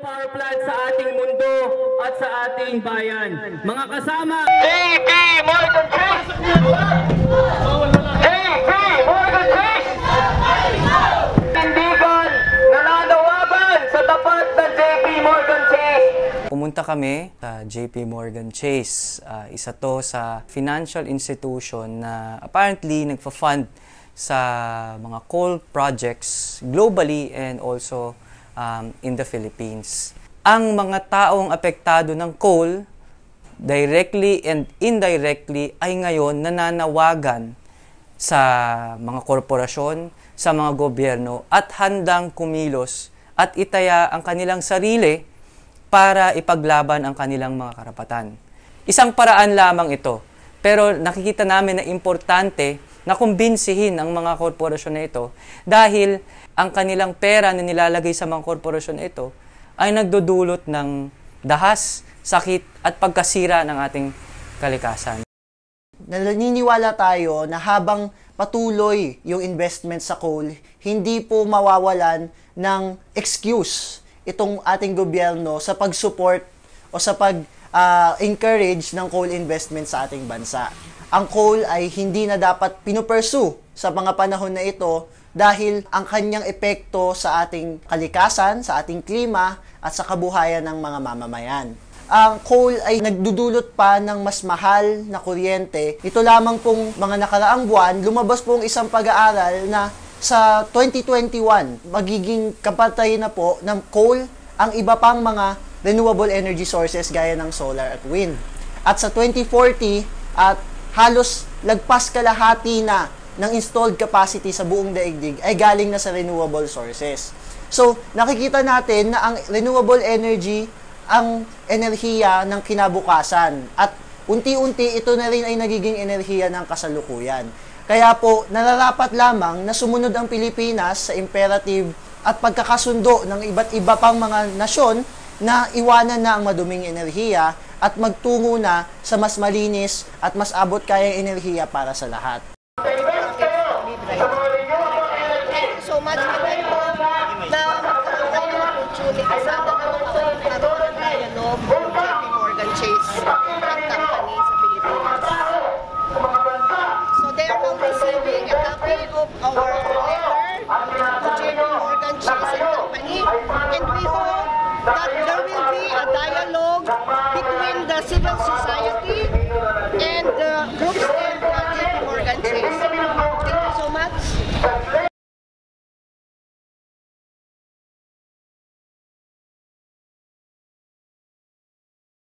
power plant sa ating mundo at sa ating bayan. Mga kasama, JP Morgan Chase! JP Morgan Chase! Tindigan nananawagan sa tapat ng JP Morgan Chase! Pumunta kami sa JP Morgan Chase. Ah, isa to sa financial institution na apparently nagfa-fund sa mga coal projects globally and also um, in the Philippines. Ang mga taong apektado ng coal, directly and indirectly, ay ngayon nananawagan sa mga korporasyon, sa mga gobyerno at handang kumilos at itaya ang kanilang sarili para ipaglaban ang kanilang mga karapatan. Isang paraan lamang ito, pero nakikita namin na importante na kumbinsihin ang mga korporasyon na ito dahil ang kanilang pera na nilalagay sa mga korporasyon na ito ay nagdudulot ng dahas, sakit at pagkasira ng ating kalikasan. naniniwala tayo na habang patuloy yung investment sa coal, hindi po mawawalan ng excuse itong ating gobyerno sa pag-support o sa pag-encourage ng coal investment sa ating bansa. Ang coal ay hindi na dapat pinupursue sa mga panahon na ito dahil ang kanyang epekto sa ating kalikasan, sa ating klima at sa kabuhayan ng mga mamamayan ang coal ay nagdudulot pa ng mas mahal na kuryente. Ito lamang pong mga nakaraang buwan, lumabas pong isang pag-aaral na sa 2021, magiging kapatay na po ng coal ang iba pang mga renewable energy sources gaya ng solar at wind. At sa 2040, at halos lagpas kalahati na ng installed capacity sa buong daigdig ay galing na sa renewable sources. So, nakikita natin na ang renewable energy ang enerhiya ng kinabukasan at unti-unti ito na rin ay nagiging enerhiya ng kasalukuyan. Kaya po, nararapat lamang na sumunod ang Pilipinas sa imperative at pagkakasundo ng iba't iba pang mga nasyon na iwanan na ang maduming enerhiya at magtungo na sa mas malinis at mas abot kayang enerhiya para sa lahat. So much. Po na magkaroon ng opportunity sa magkaroon ng dialogue ng JP Morgan Chase Drug Company. So they are receiving a copy of our letter to JP Morgan Chase and Company and we hope that between the civil society and the groups.